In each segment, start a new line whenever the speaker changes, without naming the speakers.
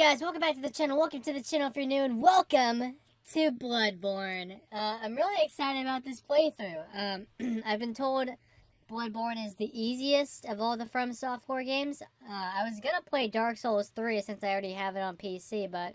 guys, welcome back to the channel. Welcome to the channel if you're new, and welcome to Bloodborne. Uh, I'm really excited about this playthrough. Um, I've been told Bloodborne is the easiest of all the From Software games. Uh, I was gonna play Dark Souls 3 since I already have it on PC, but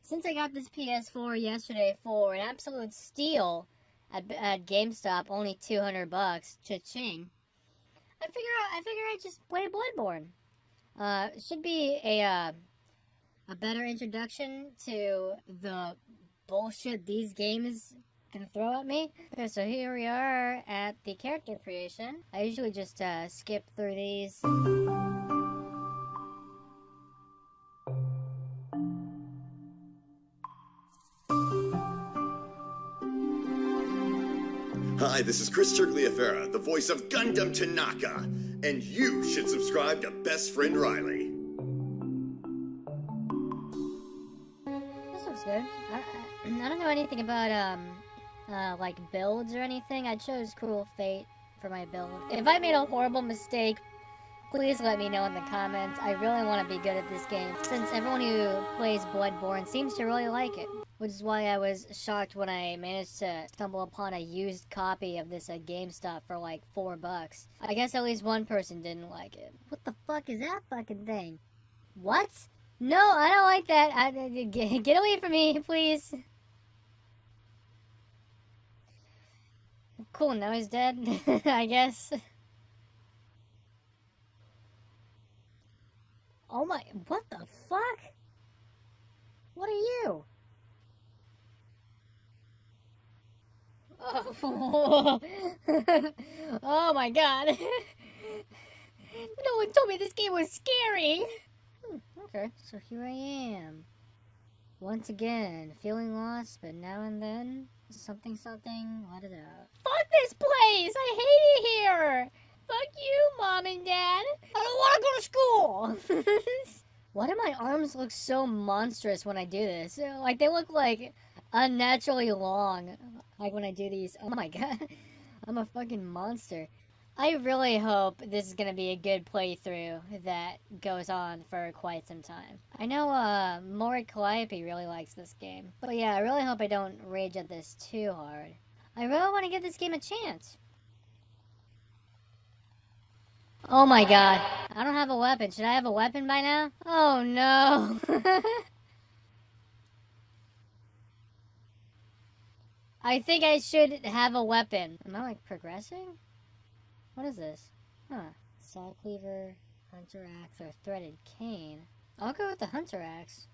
since I got this PS4 yesterday for an absolute steal at, at GameStop, only 200 bucks, cha-ching. I figure I figure I just play Bloodborne. Uh, should be a uh, a better introduction to the bullshit these games can throw at me. Okay, so here we are at the character creation. I usually just uh, skip through these.
Hi, this is Chris Tergliafera, the voice of Gundham Tanaka, and you should subscribe to Best Friend Riley.
Good. I, I, don't know anything about um, uh, like builds or anything. I chose Cruel Fate for my build. If I made a horrible mistake, please let me know in the comments. I really want to be good at this game, since everyone who plays Bloodborne seems to really like it. Which is why I was shocked when I managed to stumble upon a used copy of this at GameStop for like four bucks. I guess at least one person didn't like it. What the fuck is that fucking thing? What? No, I don't like that. I, get, get away from me, please. Cool, now he's dead, I guess. Oh my, what the fuck? What are you? Oh, oh my god. no one told me this game was scary. Okay, so here I am. Once again, feeling lost, but now and then, something something, let it out. Fuck this place! I hate it here! Fuck you, Mom and Dad! I don't want to go to school! Why do my arms look so monstrous when I do this? Like, they look like unnaturally long. Like when I do these. Oh my god. I'm a fucking monster. I really hope this is gonna be a good playthrough that goes on for quite some time. I know uh Mori Calliope really likes this game. But yeah, I really hope I don't rage at this too hard. I really want to give this game a chance. Oh my god. I don't have a weapon. Should I have a weapon by now? Oh no. I think I should have a weapon. Am I like progressing? What is this? Huh. Saw cleaver, hunter axe, or threaded cane. I'll go with the hunter axe.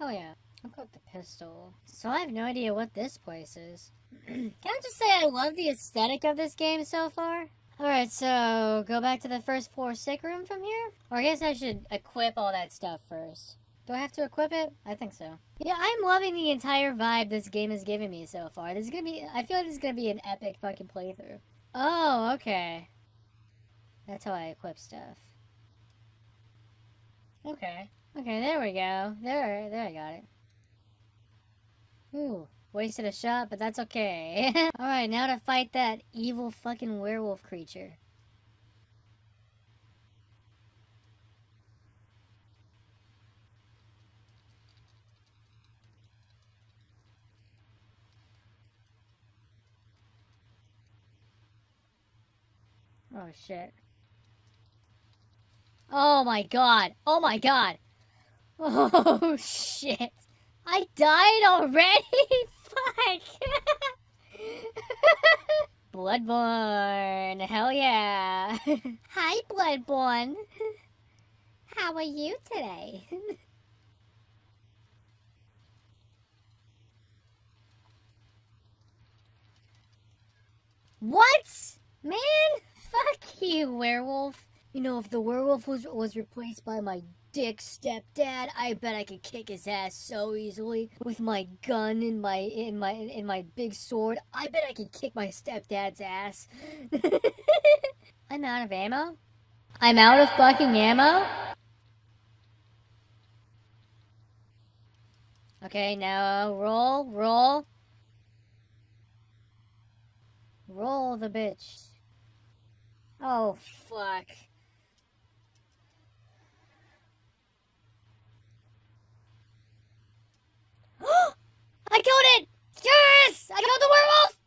Oh yeah. I'll go with the pistol. So I have no idea what this place is. Can I just say I love the aesthetic of this game so far? Alright, so go back to the first floor sick room from here? Or I guess I should equip all that stuff first. Do I have to equip it? I think so. Yeah, I'm loving the entire vibe this game is giving me so far. This is gonna be, I feel like this is gonna be an epic fucking playthrough. Oh, okay. That's how I equip stuff. Okay. Okay, there we go. There, there I got it. Ooh, wasted a shot, but that's okay. Alright, now to fight that evil fucking werewolf creature. Oh shit. Oh my god. Oh my god. Oh shit. I died already? Fuck. Bloodborne. Hell yeah. Hi, Bloodborne. How are you today? what? Man? You, werewolf. You know, if the werewolf was, was replaced by my dick stepdad, I bet I could kick his ass so easily with my gun and my in my in my big sword. I bet I could kick my stepdad's ass. I'm out of ammo. I'm out of fucking ammo. Okay, now roll, roll. Roll the bitch. Oh, fuck. I killed it! Yes! I killed the werewolf!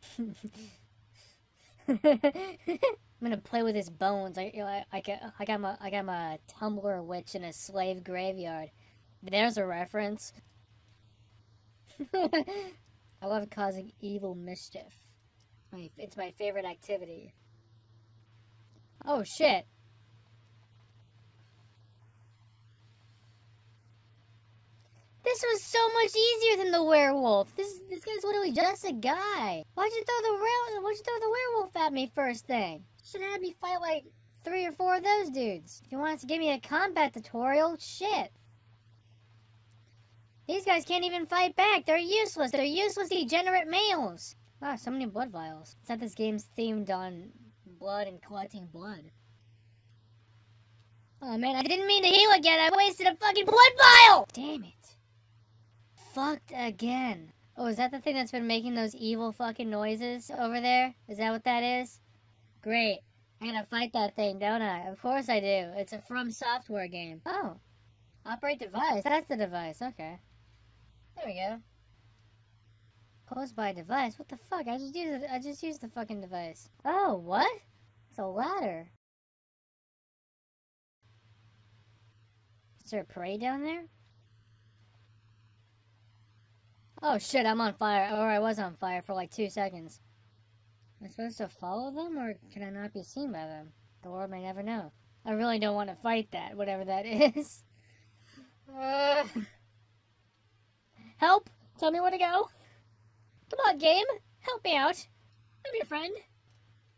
I'm gonna play with his bones. I, I, I, got, I got my, I got my tumbler witch in a slave graveyard. There's a reference. I love causing evil mischief. It's my favorite activity. Oh shit. This was so much easier than the werewolf. This this guy's literally just a guy. Why'd you throw the? Why'd you throw the werewolf at me first thing? Should have had me fight like three or four of those dudes. If you wanted to give me a combat tutorial, shit. These guys can't even fight back. They're useless. They're useless degenerate males. Wow, so many blood vials. It's that this game's themed on blood and collecting blood. Oh man, I didn't mean to heal again. I wasted a fucking blood vial! Damn it fucked again. Oh, is that the thing that's been making those evil fucking noises over there? Is that what that is? Great. I gotta fight that thing, don't I? Of course I do. It's a From Software game. Oh. Operate device. That's the device. Okay. There we go. Close by device? What the fuck? I just used. I just used the fucking device. Oh, what? It's a ladder. Is there a parade down there? Oh shit, I'm on fire. Or I was on fire for like two seconds. Am I supposed to follow them, or can I not be seen by them? The world may never know. I really don't want to fight that, whatever that is. Uh, help! Tell me where to go. Come on, game. Help me out. I'm your friend.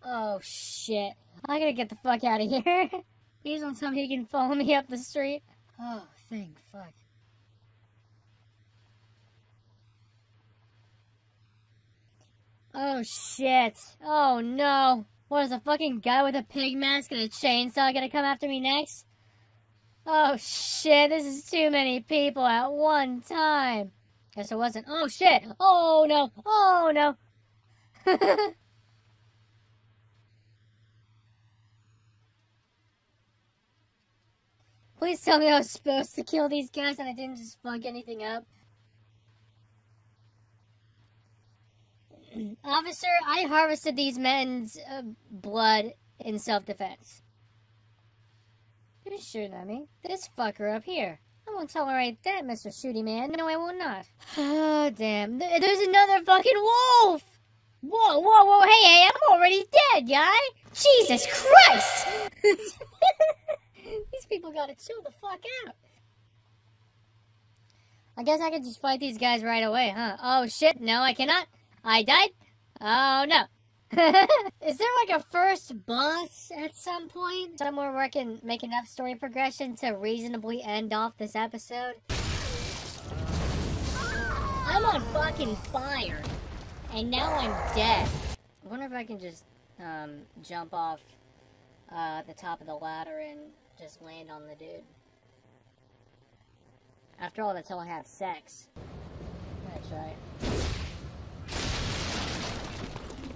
Oh, shit. I gotta get the fuck out of here. Don't tell me he can follow me up the street. Oh, thank fuck. Oh shit. Oh no. What is a fucking guy with a pig mask and a chainsaw gonna come after me next? Oh shit, this is too many people at one time. Guess it wasn't. Oh shit. Oh no. Oh no. Please tell me I was supposed to kill these guys and I didn't just fuck anything up. Officer, I harvested these men's uh, blood in self-defense. You shooting at me? This fucker up here. I won't tolerate that, Mr. Shooty Man. No, I will not. Oh, damn. There's another fucking wolf! Whoa, whoa, whoa, hey, hey, I'm already dead, guy! Jesus Christ! these people gotta chill the fuck out. I guess I could just fight these guys right away, huh? Oh, shit, no, I cannot. I died? Oh no. Is there like a first boss at some point? Somewhere where I can make enough story progression to reasonably end off this episode? I'm on fucking fire. And now I'm dead. I wonder if I can just um, jump off uh, the top of the ladder and just land on the dude. After all, that's how I have sex. That's right.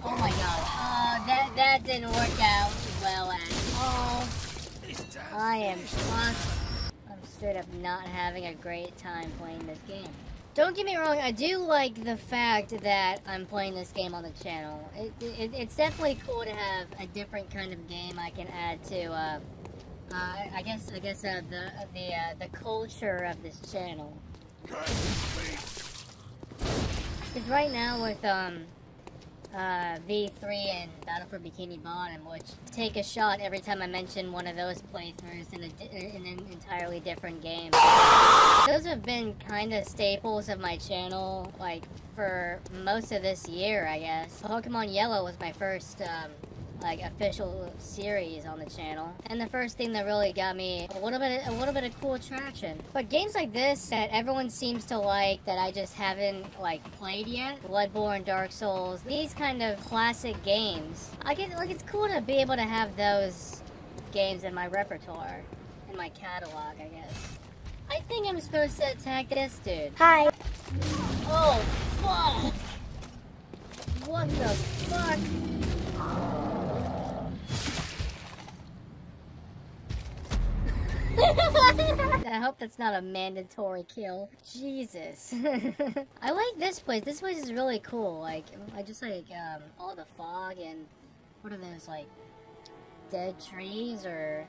Oh my god. Uh, that, that didn't work out well at all. I am fucked. I'm straight up not having a great time playing this game. Don't get me wrong, I do like the fact that I'm playing this game on the channel. It, it, it's definitely cool to have a different kind of game I can add to, uh, uh, I guess, I guess, uh, the, the, uh, the culture of this channel. Because right now with, um, uh, V3 and Battle for Bikini Bottom, which take a shot every time I mention one of those playthroughs in, a, in an entirely different game. Those have been kind of staples of my channel, like, for most of this year, I guess. Pokemon Yellow was my first, um, like official series on the channel. And the first thing that really got me a little bit a little bit of cool traction. But games like this that everyone seems to like that I just haven't like played yet, Bloodborne, Dark Souls, these kind of classic games. I get like it's cool to be able to have those games in my repertoire, in my catalog, I guess. I think I'm supposed to attack this dude.
Hi.
Oh, fuck! What the fuck? I hope that's not a mandatory kill. Jesus. I like this place. This place is really cool. Like, I just like um, all the fog and what are those like dead trees or,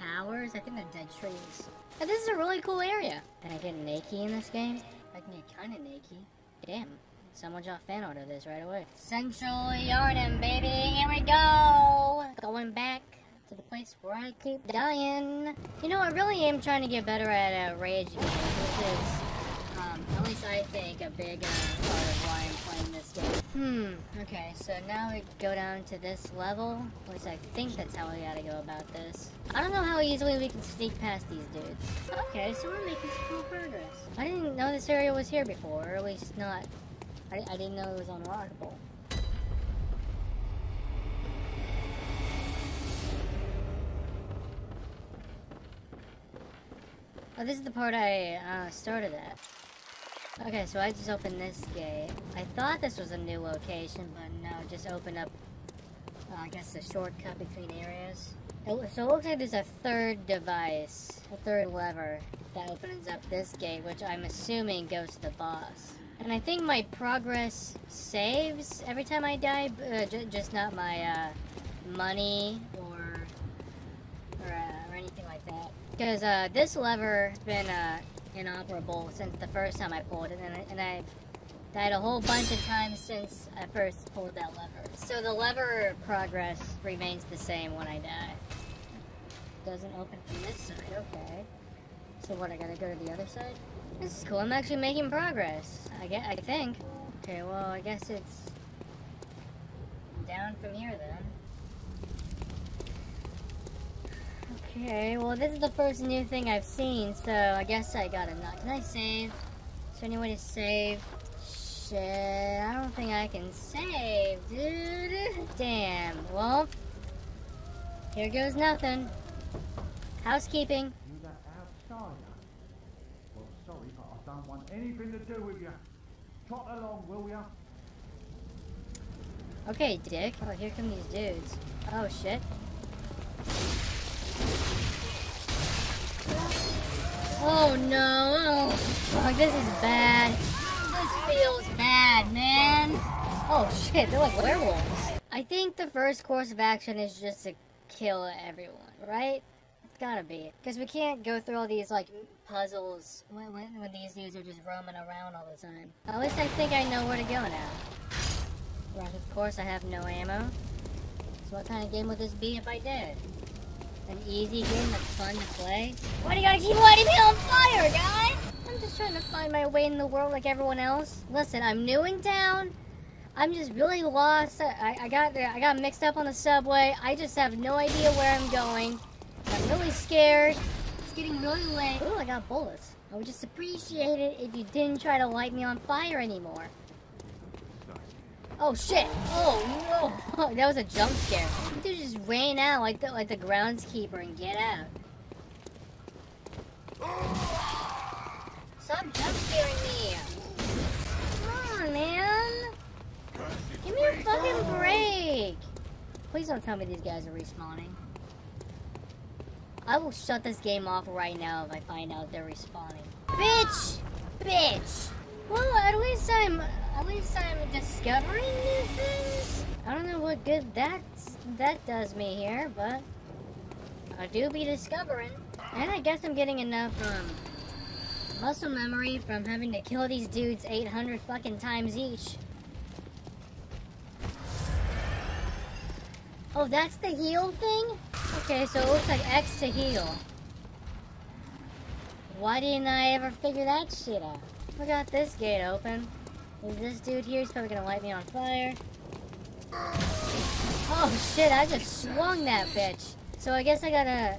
towers? I think they're dead trees. This is a really cool area. Can I get naked in this game? I can get kind of naked. Damn. Someone draw fan of this right away. Central Yharnam, baby. Here we go. Going back to the place where I keep dying. You know, I really am trying to get better at uh, rage games, which is, um, at least I think, a big uh, part of why I'm playing this game. Hmm, okay, so now we go down to this level. At least I think that's how we gotta go about this. I don't know how easily we can sneak past these dudes. Okay, so we're making some cool progress. I didn't know this area was here before, or at least not I, I didn't know it was unlockable. Oh, this is the part I uh, started at. Okay, so I just opened this gate. I thought this was a new location, but no, just opened up, uh, I guess, a shortcut between areas. It, so it looks like there's a third device, a third lever, that opens up this gate, which I'm assuming goes to the boss. And I think my progress saves every time I die, uh, just not my uh, money or or, uh, or, anything like that. Because uh, this lever has been uh, inoperable since the first time I pulled it, and, and I've died a whole bunch of times since I first pulled that lever. So the lever progress remains the same when I die. Doesn't open from this side, okay. So what, I gotta go to the other side? This is cool. I'm actually making progress. I get. I think. Okay. Well, I guess it's down from here then. Okay. Well, this is the first new thing I've seen, so I guess I gotta not. Can I save? Is there any way to save? Shit. I don't think I can save, dude. Damn. Well, here goes nothing. Housekeeping. You that outsider?
Well, sorry, but I don't want anything to do with you. Trot along, will ya?
Okay, dick. Oh, here come these dudes. Oh, shit. Oh, no. Oh. This is bad. This feels bad, man. Oh, shit. They're like werewolves. I think the first course of action is just to kill everyone, right? It's gotta be. Because we can't go through all these, like, puzzles when, when, when, these dudes are just roaming around all the time. At least I think I know where to go now. Right, of course I have no ammo. So what kind of game would this be if I did? An easy game that's fun to play? Why do you gotta keep lighting me on fire, guys? I'm just trying to find my way in the world like everyone else. Listen, I'm new in town. I'm just really lost. I, I got I got mixed up on the subway. I just have no idea where I'm going. I'm really scared. It's getting really late. Ooh, I got bullets. I would just appreciate it if you didn't try to light me on fire anymore. Oh shit! Oh no! that was a jump scare. Dude just ran out like the like the groundskeeper and get out. Stop jump scaring me! Come on, man! Give me a fucking break! Please don't tell me these guys are respawning. I will shut this game off right now if I find out they're respawning. Bitch! Bitch! Well, at least I'm, at least I'm discovering new things. I don't know what good that, that does me here, but I do be discovering. And I guess I'm getting enough, um, muscle memory from having to kill these dudes 800 fucking times each. Oh, that's the heal thing? Okay, so it looks like X to heal. Why didn't I ever figure that shit out? We got this gate open. Is this dude here? He's probably gonna light me on fire. Oh shit, I just swung that bitch. So I guess I gotta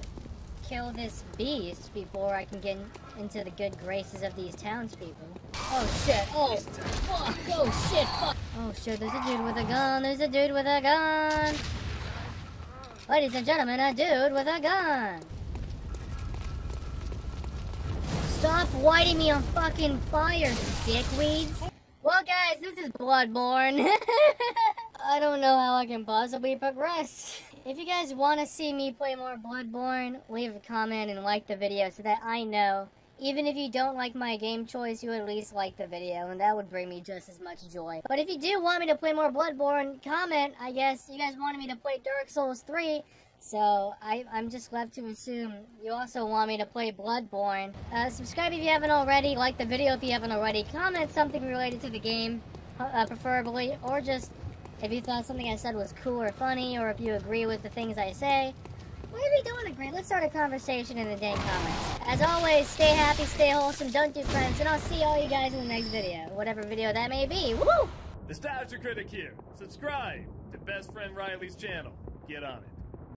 kill this beast before I can get into the good graces of these townspeople. Oh shit, oh fuck, oh shit, fuck. Oh shit, there's a dude with a gun, there's a dude with a gun. Ladies and gentlemen, a dude with a gun. Stop lighting me on fucking fire, dickweeds. Well, guys, this is Bloodborne. I don't know how I can possibly progress. If you guys want to see me play more Bloodborne, leave a comment and like the video so that I know. Even if you don't like my game choice, you at least like the video, and that would bring me just as much joy. But if you do want me to play more Bloodborne, comment. I guess you guys wanted me to play Dark Souls 3, so I, am just left to assume you also want me to play Bloodborne. Uh, subscribe if you haven't already, like the video if you haven't already, comment something related to the game, uh, preferably, or just if you thought something I said was cool or funny, or if you agree with the things I say. Whatever you don't agree, let's start a conversation in the dang comments. As always, stay happy, stay wholesome, don't do friends, and I'll see all you guys in the next video. Whatever video that may be. Woo!
Nostalgia Critic here. Subscribe to Best Friend Riley's channel. Get on it.